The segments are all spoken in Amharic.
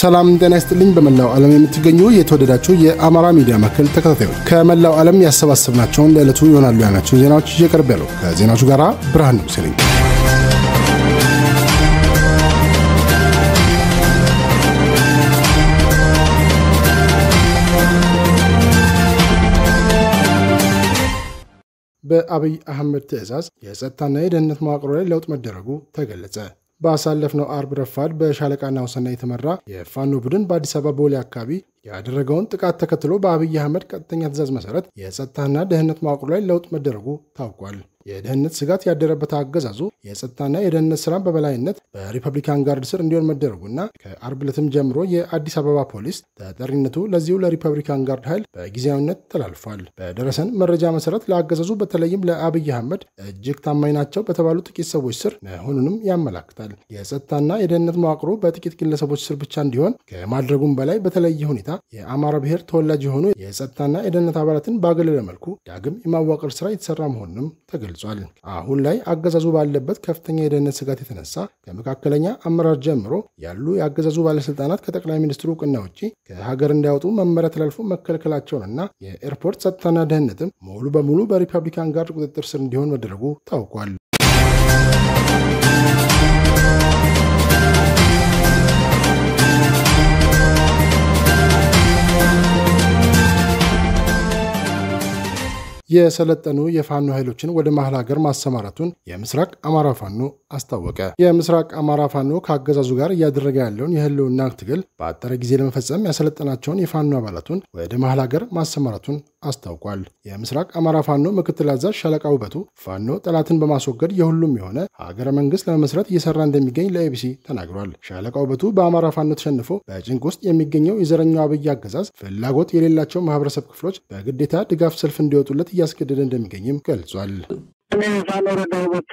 ሰላም ጤና ይስጥልኝ። በመላው ዓለም የምትገኙ የተወደዳችሁ የአማራ ሚዲያ ማዕከል ተከታታዮች ከመላው ዓለም ያሰባሰብናቸውን ለዕለቱ ይሆናሉ ያልናቸውን ዜናዎች እየቀርብ ያለው ከዜናዎቹ ጋር ብርሃን ንጉሴ ነኝ። በአብይ አህመድ ትዕዛዝ የጸጥታና የደህንነት መዋቅሮ ላይ ለውጥ መደረጉ ተገለጸ። ባሳለፍነው አርብ ረፋድ በሻለቃና ወሰና የተመራ የፋኖ ቡድን በአዲስ አበባ ቦሌ አካባቢ ያደረገውን ጥቃት ተከትሎ በአብይ አህመድ ቀጥተኛ ትዕዛዝ መሰረት የጸጥታና ደህንነት መዋቅሮ ላይ ለውጥ መደረጉ ታውቋል። የደህንነት ስጋት ያደረበት አገዛዙ የጸጥታና የደህንነት ስራን በበላይነት በሪፐብሊካን ጋርድ ስር እንዲሆን መደረጉና ከአርብ ዕለትም ጀምሮ የአዲስ አበባ ፖሊስ ተጠሪነቱ ለዚሁ ለሪፐብሊካን ጋርድ ኃይል በጊዜያዊነት ተላልፏል። በደረሰን መረጃ መሰረት ለአገዛዙ በተለይም ለአብይ አህመድ እጅግ ታማኝ ናቸው በተባሉ ጥቂት ሰዎች ስር መሆኑንም ያመላክታል። የጸጥታና የደህንነት መዋቅሩ በጥቂት ግለሰቦች ስር ብቻ እንዲሆን ከማድረጉም በላይ በተለየ ሁኔታ የአማራ ብሔር ተወላጅ የሆኑ የጸጥታና የደህንነት አባላትን ባገለለ መልኩ ዳግም የማዋቀር ስራ የተሰራ መሆኑንም ተገልጿል። አሁን ላይ አገዛዙ ባለበት ከፍተኛ የደህንነት ስጋት የተነሳ ከመካከለኛ አመራር ጀምሮ ያሉ የአገዛዙ ባለስልጣናት ከጠቅላይ ሚኒስትሩ እውቅና ውጭ ከሀገር እንዳይወጡ መመሪያ ተላልፎ መከልከላቸውንና የኤርፖርት ጸጥታና ደህንነትም ሙሉ በሙሉ በሪፐብሊካን ጋርድ ቁጥጥር ስር እንዲሆን መደረጉ ታውቋል። የሰለጠኑ የፋኖ ኃይሎችን ወደ መሀል ሀገር ማሰማራቱን የምስራቅ አማራ ፋኖ አስታወቀ። የምስራቅ አማራ ፋኖ ከአገዛዙ ጋር እያደረገ ያለውን የህልውና ትግል በአጠረ ጊዜ ለመፈጸም ያሰለጠናቸውን የፋኖ አባላቱን ወደ መሀል ሀገር ማሰማራቱን አስታውቋል። የምስራቅ አማራ ፋኖ ምክትል አዛዥ ሻለቃ ውበቱ ፋኖ ጠላትን በማስወገድ የሁሉም የሆነ ሀገረ መንግስት ለመመስረት እየሰራ እንደሚገኝ ለኤቢሲ ተናግሯል። ሻለቃ ውበቱ በአማራ ፋኖ ተሸንፎ በጭንቅ ውስጥ የሚገኘው የዘረኛው አብይ አገዛዝ ፍላጎት የሌላቸው ማህበረሰብ ክፍሎች በግዴታ ድጋፍ ሰልፍ እንዲወጡለት እያስገደደ እንደሚገኝም ገልጿል። እኔ ፋኖ ረዳ ውበቱ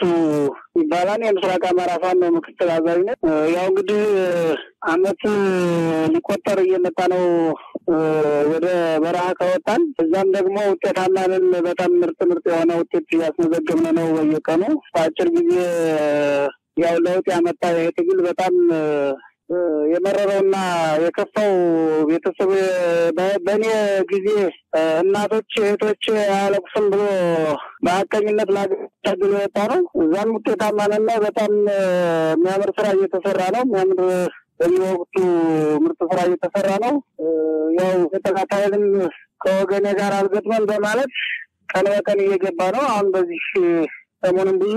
ይባላል። የምስራቅ አማራ ፋኖ ምክትል አዛዥ ነኝ። ያው እንግዲህ አመት ሊቆጠር እየመጣ ነው ወደ በረሃ ከወጣን እዛም ደግሞ ውጤታማ ነን። በጣም ምርጥ ምርጥ የሆነ ውጤት እያስመዘገብን ነው በየቀኑ በአጭር ጊዜ ያው ለውጥ ያመጣ ይሄ ትግል በጣም የመረረውና የከፋው ቤተሰብ በእኔ ጊዜ እናቶች እህቶች አያለቅስም ብሎ በሀቀኝነት ላገታግሎ የወጣ ነው። እዛም ውጤታማ ነን። በጣም የሚያምር ስራ እየተሰራ ነው። የሚያምር በየወቅቱ ምርጥ ስራ እየተሰራ ነው። ያው የጠላት ኃይልም ከወገኔ ጋር አልገጥመን በማለት ቀን በቀን እየገባ ነው። አሁን በዚህ ሰሞኑን ብዙ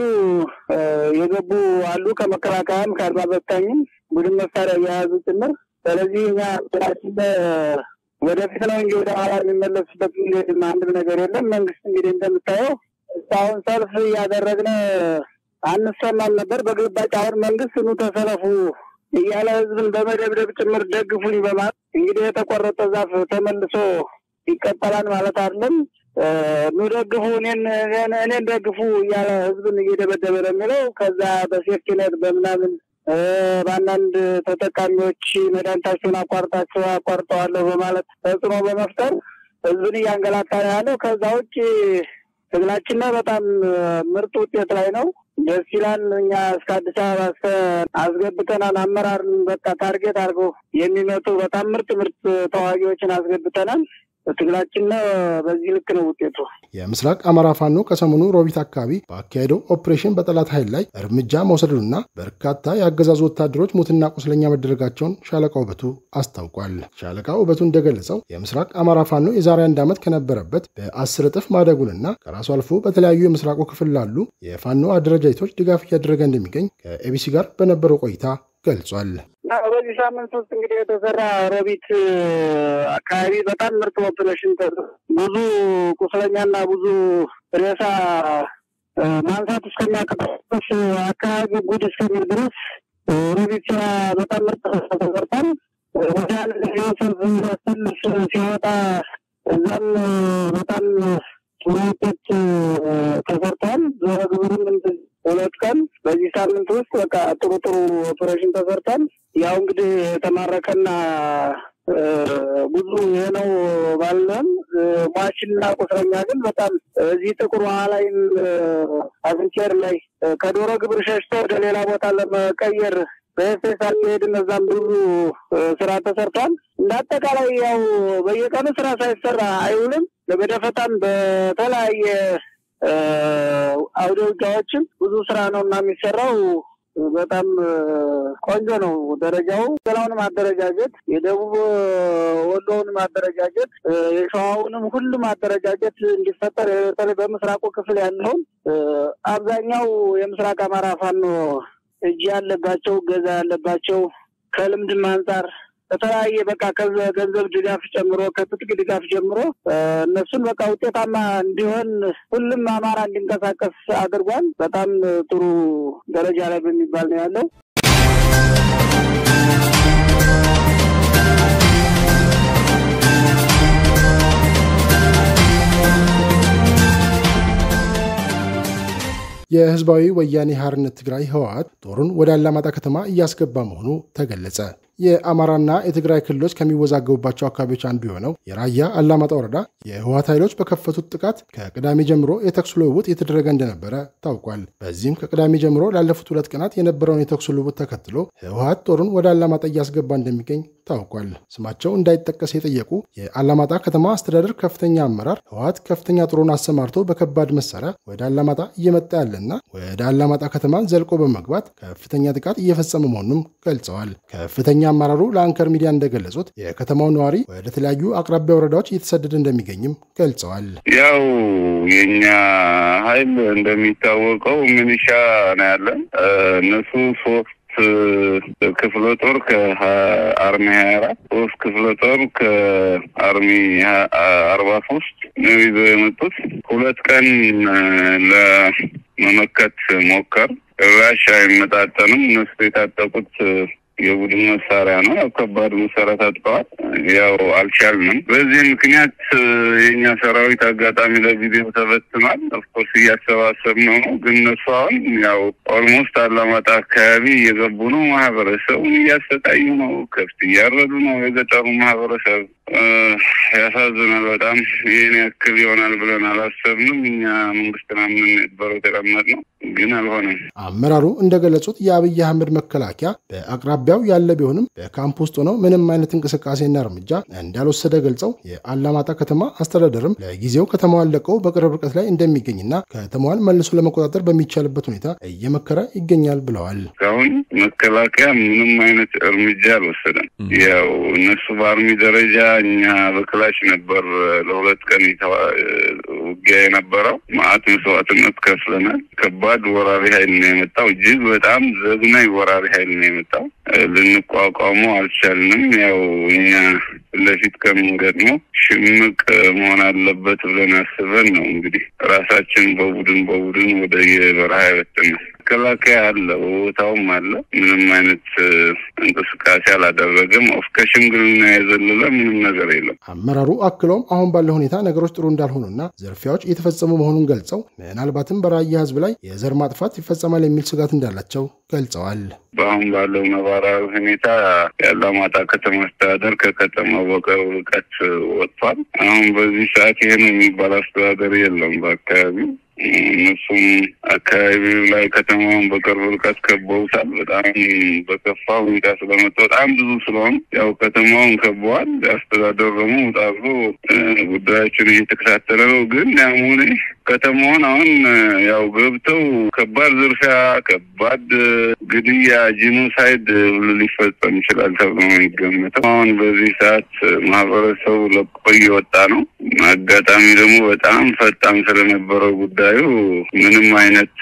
የገቡ አሉ። ከመከላከያም ከአድማ በታኝም ቡድን መሳሪያ እየያዙ ጭምር። ስለዚህ እኛ ስራችን ወደፊት ነው እንጂ ወደ ኋላ የሚመለሱበት አንድም ነገር የለም። መንግስት እንግዲህ እንደምታየው እስካሁን ሰልፍ እያደረግን አንሰማም ነበር። በግልባጭ አሁን መንግስት ኑ ተሰለፉ እያለ ህዝብን በመደብደብ ጭምር ደግፉኝ በማለት እንግዲህ የተቆረጠ ዛፍ ተመልሶ ይቀጠላል ማለት አይደለም። ኑ ደግፉ፣ እኔን እኔን ደግፉ እያለ ህዝብን እየደበደበ ነው የሚለው። ከዛ በሴፍቲነት በምናምን በአንዳንድ ተጠቃሚዎች መድኃኒታቸውን አቋርጣቸው አቋርጠዋለሁ በማለት ተጽዕኖ በመፍጠር ህዝብን እያንገላታ ነው ያለው። ከዛ ውጭ ትግላችን በጣም ምርጥ ውጤት ላይ ነው። ደስ ይላል። እኛ እስከ አዲስ አበባ እስከ አስገብተናል። አመራርን በቃ ታርጌት አድርገው የሚመጡ በጣም ምርጥ ምርጥ ተዋጊዎችን አስገብተናል። ትግላችን በዚህ ልክ ነው ውጤቱ። የምስራቅ አማራ ፋኖ ከሰሞኑ ሮቢት አካባቢ በአካሄደው ኦፕሬሽን በጠላት ኃይል ላይ እርምጃ መውሰዱንና በርካታ የአገዛዙ ወታደሮች ሙትና ቁስለኛ መደረጋቸውን ሻለቃ ውበቱ አስታውቋል። ሻለቃ ውበቱ እንደገለጸው የምስራቅ አማራ ፋኖ የዛሬ አንድ ዓመት ከነበረበት በአስር እጥፍ ማደጉንና ከራሱ አልፎ በተለያዩ የምስራቁ ክፍል ላሉ የፋኖ አደረጃጀቶች ድጋፍ እያደረገ እንደሚገኝ ከ AMC ጋር በነበረው ቆይታ ገልጿል። በዚህ ሳምንት ውስጥ እንግዲህ የተሰራ ሮቢት አካባቢ በጣም ምርጥ ኦፕሬሽን ብዙ ቁስለኛና ብዙ ሬሳ ማንሳት እስከሚያቀጣሽ አካባቢ ጉድ እስከሚል ድረስ ሮቢት ስራ በጣም ምርጥ ተሰርቷል። ወደ አንድ ሰልፍ ሰልፍ ሲወጣ እዛም በጣም ጥሩ ውጤት ተሰርቷል። ዶሮ ግብሩም ሁለት ቀን በዚህ ሳምንት ውስጥ በቃ ጥሩ ጥሩ ኦፕሬሽን ተሰርቷል። ያው እንግዲህ የተማረከና ብዙ ይሄ ነው ባለን ሟችና ቁስለኛ ግን በጣም እዚህ ጥቁር ውሃ ላይም አፍንቸር ላይ ከዶሮ ግብር ሸሽቶ ወደ ሌላ ቦታ ለመቀየር በኤፌስ አካሄድ እነዛም ብዙ ስራ ተሰርቷል። እንደ አጠቃላይ ያው በየቀኑ ስራ ሳይሰራ አይውልም። በደፈጣም በተለያየ አውደ ውጊያዎችም ብዙ ስራ ነው እና የሚሰራው በጣም ቆንጆ ነው። ደረጃው ገላውንም አደረጃጀት የደቡብ ወሎውንም አደረጃጀት የሸዋውንም ሁሉም አደረጃጀት እንዲፈጠር በተለይ በምስራቁ ክፍል ያለውን አብዛኛው የምስራቅ አማራ ፋኖ እጅ ያለባቸው ገዛ ያለባቸው ከልምድም አንጻር በተለያየ በቃ ከገንዘብ ድጋፍ ጨምሮ ከትጥቅ ድጋፍ ጀምሮ እነሱን በቃ ውጤታማ እንዲሆን ሁሉም አማራ እንዲንቀሳቀስ አድርጓል። በጣም ጥሩ ደረጃ ላይ በሚባል ነው ያለው። የህዝባዊ ወያኔ ሓርነት ትግራይ ህወሓት ጦሩን ወደ አላማጣ ከተማ እያስገባ መሆኑ ተገለጸ። የአማራና የትግራይ ክልሎች ከሚወዛገቡባቸው አካባቢዎች አንዱ የሆነው የራያ አላማጣ ወረዳ የህወሓት ኃይሎች በከፈቱት ጥቃት ከቅዳሜ ጀምሮ የተኩስ ልውውጥ የተደረገ እንደነበረ ታውቋል። በዚህም ከቅዳሜ ጀምሮ ላለፉት ሁለት ቀናት የነበረውን የተኩስ ልውውጥ ተከትሎ ህወሓት ጦሩን ወደ አላማጣ እያስገባ እንደሚገኝ ታውቋል። ስማቸው እንዳይጠቀስ የጠየቁ የአላማጣ ከተማ አስተዳደር ከፍተኛ አመራር ህወሓት ከፍተኛ ጦሩን አሰማርቶ በከባድ መሳሪያ ወደ አላማጣ እየመጣ ያለና ወደ አላማጣ ከተማ ዘልቆ በመግባት ከፍተኛ ጥቃት እየፈጸመ መሆኑንም ገልጸዋል። ከፍተኛ አመራሩ ለአንከር ሚዲያ እንደገለጹት የከተማው ነዋሪ ወደ ተለያዩ አቅራቢያ ወረዳዎች እየተሰደደ እንደሚገኝም ገልጸዋል። ያው የኛ ኃይል እንደሚታወቀው ሚኒሻ ነው ያለን። እነሱ ሶስት ክፍለ ጦር ከአርሚ ሀያ አራት ሶስት ክፍለ ጦር ከአርሚ አርባ ሶስት ነው ይዘው የመጡት ሁለት ቀን ለመመከት ሞከር ራሽ አይመጣጠንም። እነሱ የታጠቁት የቡድን መሳሪያ ነው። ያው ከባድ መሳሪያ ታጥቀዋል። ያው አልቻልንም። በዚህ ምክንያት የእኛ ሰራዊት አጋጣሚ ለጊዜው ተበትኗል። of course እያሰባሰብ ነው ነው ግን እነሱ አሁን ያው almost አላማጣ አካባቢ እየገቡ ነው። ማህበረሰቡን እያሰቃዩ ነው። ከብት እያረዱ ነው። የገጠሩ ማህበረሰብ ያሳዝናል በጣም። ይህን ያክል ይሆናል ብለን አላሰብንም። እኛ መንግስትን አምነን ነበረው የተቀመጥነው ግን አልሆነም። አመራሩ እንደገለጹት የአብይ አህመድ መከላከያ በአቅራቢያው ያለ ቢሆንም በካምፕ ውስጥ ሆነው ምንም አይነት እንቅስቃሴና እርምጃ እንዳልወሰደ ገልጸው የአላማጣ ከተማ አስተዳደርም ለጊዜው ከተማዋን ለቀው በቅርብ ርቀት ላይ እንደሚገኝና ከተማዋን መልሶ ለመቆጣጠር በሚቻልበት ሁኔታ እየመከረ ይገኛል ብለዋል። እስካሁን መከላከያ ምንም አይነት እርምጃ አልወሰደም። ያው እነሱ በአርሚ ደረጃ እኛ በክላሽ ነበር ለሁለት ቀን ውጊያ የነበረው ማአት መስዋዕትነት ከፍለናል። ከባድ ወራሪ ኃይል ነው የመጣው። እጅግ በጣም ዘግናኝ ወራሪ ኃይል ነው የመጣው። ልንቋቋመው አልቻልንም። ያው እኛ ለፊት ከምንገጥመው ሽምቅ መሆን አለበት ብለን አስበን ነው እንግዲህ ራሳችን በቡድን በቡድን ወደ የበረሃ ያበትን መከላከያ አለ፣ ቦታውም አለ። ምንም አይነት እንቅስቃሴ አላደረገም። እስከ ሽምግልና የዘለለ ምንም ነገር የለም። አመራሩ አክለውም አሁን ባለው ሁኔታ ነገሮች ጥሩ እንዳልሆኑና ዝርፊያዎች እየተፈጸሙ መሆኑን ገልጸው ምናልባትም በራያ ሕዝብ ላይ የዘር ማጥፋት ይፈጸማል የሚል ስጋት እንዳላቸው ገልጸዋል። በአሁን ባለው ነባራዊ ሁኔታ የአላማጣ ከተማ አስተዳደር ከከተማው በቅርብ ርቀት ወጥቷል። አሁን በዚህ ሰዓት ይህን የሚባል አስተዳደር የለም በአካባቢው እነሱም አካባቢው ላይ ከተማውን በቅርብ ርቀት ከበውታል። በጣም በከፋ ሁኔታ ስለመጣ በጣም ብዙ ስለሆኑ ያው ከተማውን ከበዋል። አስተዳደሩ ደግሞ ውጣ ብሎ ጉዳዮችን እየተከታተለ ነው። ግን ያም ሆነ ከተማውን አሁን ያው ገብተው ከባድ ዝርፊያ፣ ከባድ ግድያ፣ genocide ሁሉ ሊፈጸም ይችላል ተብሎ ነው የሚገመተው። አሁን በዚህ ሰዓት ማህበረሰቡ ለቆ እየወጣ ነው። አጋጣሚ ደግሞ በጣም ፈጣን ስለነበረው ጉዳዩ ምንም አይነት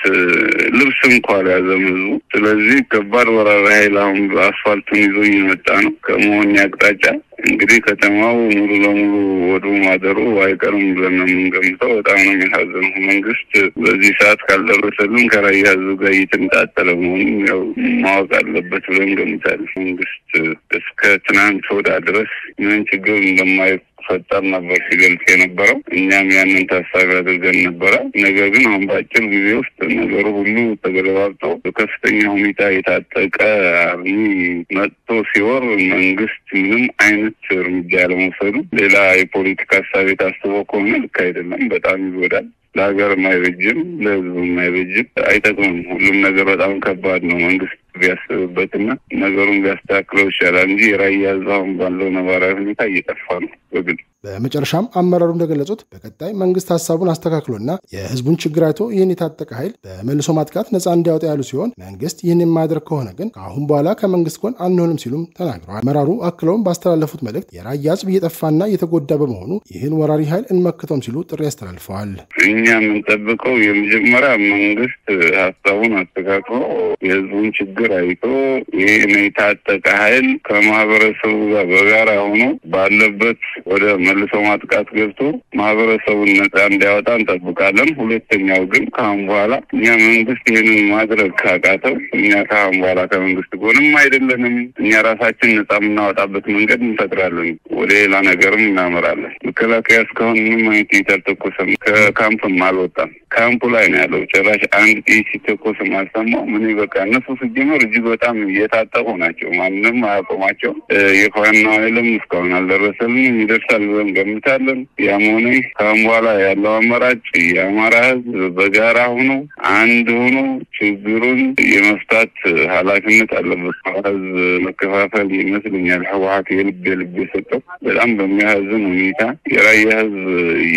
ልብስ እንኳ አልያዘም ህዝቡ። ስለዚህ ከባድ ወራሪ ኃይል አሁን አስፋልቱን ይዞ እየመጣ ነው ከመሆኒ አቅጣጫ እንግዲህ ከተማው ሙሉ ለሙሉ ወደ ማደሩ አይቀርም ብለን የምንገምተው። በጣም ነው የሚያሳዝነው። መንግስት በዚህ ሰዓት ካልደረሰልን ከራያ ህዝብ ጋር እየተነጣጠለ መሆኑን ያው ማወቅ አለበት ብለን ገምታለን። መንግስት እስከ ትናንት ወዳ ድረስ ምን ችግር እንደማይፈጠር ነበር ሲገልጽ የነበረው። እኛም ያንን ታሳቢ አድርገን ነበረ። ነገር ግን አሁን በአጭር ጊዜ ውስጥ ነገሩ ሁሉ ተገለባብጦ በከፍተኛ ሁኔታ የታጠቀ አርሚ መጥቶ ሲወር መንግስት ምንም አይነት እርምጃ ያለመውሰዱ ሌላ የፖለቲካ ሀሳቤ ታስቦ ከሆነ ልክ አይደለም። በጣም ይጎዳል። ለሀገር አይበጅም፣ ለህዝቡ አይበጅም፣ አይጠቅምም። ሁሉም ነገር በጣም ከባድ ነው። መንግስት ቢያስብበትና ነገሩን ቢያስተካክለው ይሻላል እንጂ የራያ አሁን ባለው ነባራዊ ሁኔታ እየጠፋ ነው በግል በመጨረሻም አመራሩ እንደገለጹት በቀጣይ መንግስት ሀሳቡን አስተካክሎና የህዝቡን ችግር አይቶ ይህን የታጠቀ ኃይል በመልሶ ማጥቃት ነፃ እንዲያወጣ ያሉ ሲሆን መንግስት ይህን የማያደርግ ከሆነ ግን ከአሁን በኋላ ከመንግስት ጎን አንሆንም ሲሉም ተናግረዋል። አመራሩ አክለውም ባስተላለፉት መልእክት የራያ ህዝብ እየጠፋና እየተጎዳ በመሆኑ ይህን ወራሪ ኃይል እንመክተውም ሲሉ ጥሪ አስተላልፈዋል። እኛ የምንጠብቀው የመጀመሪያ መንግስት ሀሳቡን አስተካክሎ የህዝቡን ችግር አይቶ ይህን የታጠቀ ኃይል ከማህበረሰቡ ጋር በጋራ ሆኖ ባለበት ወደ መልሶ ማጥቃት ገብቶ ማህበረሰቡን ነጻ እንዲያወጣ እንጠብቃለን። ሁለተኛው ግን ከአሁን በኋላ እኛ መንግስት ይህንን ማድረግ ካቃተው እኛ ከአሁን በኋላ ከመንግስት ጎንም አይደለንም። እኛ ራሳችን ነጻ የምናወጣበት መንገድ እንፈጥራለን። ወደ ሌላ ነገርም እናመራለን። መከላከያ እስካሁን ምንም አይነት የተተኮሰም ከካምፕም አልወጣም። ካምፑ ላይ ነው ያለው። ጭራሽ አንድ ጥይት ሲተኮስም አልሰማው። ምን በቃ እነሱ ሲጀመር እጅግ በጣም እየታጠቁ ናቸው። ማንም አያቆማቸው። የፋኖ ኃይልም እስካሁን አልደረሰልንም። ይደርሳል ብለን ገምታለን። ያም ሆነ ከአሁን በኋላ ያለው አማራጭ የአማራ ህዝብ በጋራ ሆኖ አንድ ሆኖ ችግሩን የመፍታት ኃላፊነት አለበት። ህዝብ መከፋፈል ይመስለኛል ህወሀት የልብ የልብ የሰጠው በጣም በሚያሳዝን ሁኔታ የራያ ህዝብ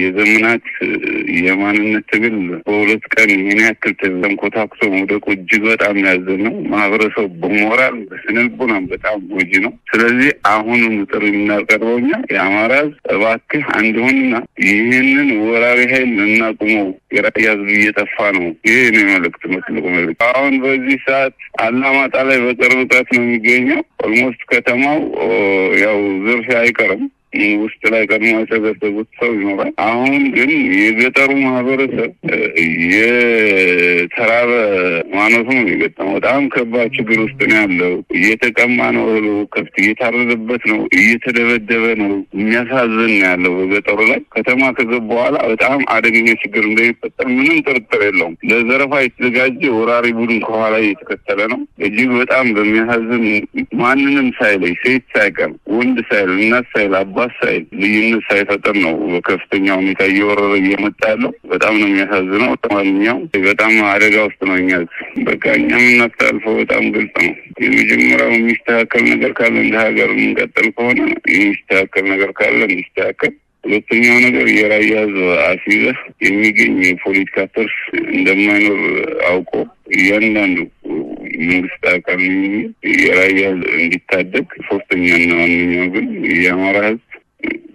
የዘመናት የማንነት ትግል በሁለት ቀን ይህን ያክል ተንኮታኩቶ መውደቁ እጅግ በጣም ያዘን ነው። ማህበረሰቡ በሞራል በስነልቦናም በጣም ጎጂ ነው። ስለዚህ አሁንም ጥሪ የምናቀርበው እኛ የአማራ ህዝብ እባክህ አንድ ሆንና ይህንን ወራሪ ኃይል እናቁመው። የራያ ህዝብ እየጠፋ ነው። ይህ ነው መልእክት፣ ትልቁ መልእክት። አሁን በዚህ ሰዓት አላማጣ ላይ በቅርብ ርቀት ነው የሚገኘው። almost ከተማው ያው ዝርፊያ አይቀርም ውስጥ ላይ ቀድሞ የተገደቡት ሰው ይኖራል። አሁን ግን የገጠሩ ማህበረሰብ የተራበ ማነሱ ነው የገጠመው። በጣም ከባድ ችግር ውስጥ ነው ያለው። እየተቀማ ነው እህሉ፣ ከብት እየታረደበት ነው፣ እየተደበደበ ነው። የሚያሳዝን ነው ያለው በገጠሩ ላይ። ከተማ ከገቡ በኋላ በጣም አደገኛ ችግር እንደሚፈጠር ምንም ጥርጥር የለውም። ለዘረፋ የተዘጋጀ ወራሪ ቡድን ከኋላ እየተከተለ ነው። እጅግ በጣም በሚያሳዝን ማንንም ሳይለይ ሴት ሳይቀር ወንድ ሳይል እናት ሳይል ሳይል ልዩነት ሳይፈጠር ነው በከፍተኛ ሁኔታ እየወረረ እየመጣ ያለው። በጣም ነው የሚያሳዝነው። ማንኛውም በጣም አደጋ ውስጥ ነው። እኛ በቃ እኛ የምናስተላልፈው በጣም ግልጽ ነው። የመጀመሪያው የሚስተካከል ነገር ካለ እንደ ሀገር የምንቀጥል ከሆነ የሚስተካከል ነገር ካለ እንዲስተካከል ሁለተኛው ነገር የራያ ህዝብ አስይዘህ የሚገኝ የፖለቲካ ትርፍ እንደማይኖር አውቆ እያንዳንዱ መንግስት አካል የራያ ህዝብ እንዲታደግ፣ ሶስተኛና ዋነኛው ግን የአማራ ህዝብ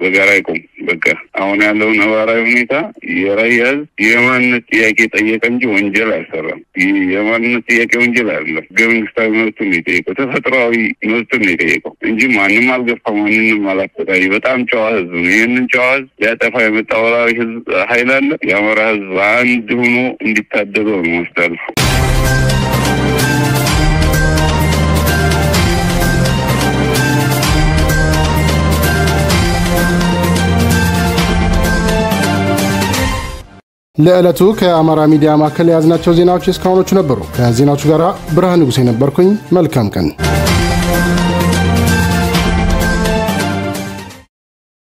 በጋራ ይቆም። በቃ አሁን ያለው ነባራዊ ሁኔታ የራያ ህዝብ የማንነት ጥያቄ ጠየቀ እንጂ ወንጀል አልሰራም። የማንነት ጥያቄ ወንጀል አይደለም። ህገ መንግስታዊ መብቱን ነው የጠየቀው። ተፈጥሯዊ መብቱን ነው የጠየቀው እንጂ ማንም አልገፋ፣ ማንንም አላሰቃይ። በጣም ጨዋ ህዝብ ነው። ይህንን ጨዋ ህዝብ ሊያጠፋ የመጣ ወራሪ ህዝብ ሀይል አለ። የአማራ ህዝብ አንድ ሆኖ እንዲታደገው ነው ማስተላልፈው። ለዕለቱ ከአማራ ሚዲያ ማዕከል የያዝናቸው ዜናዎች እስካሁኖቹ ነበሩ። ከዜናዎቹ ጋር ብርሃን ንጉሴ ነበርኩኝ። መልካም ቀን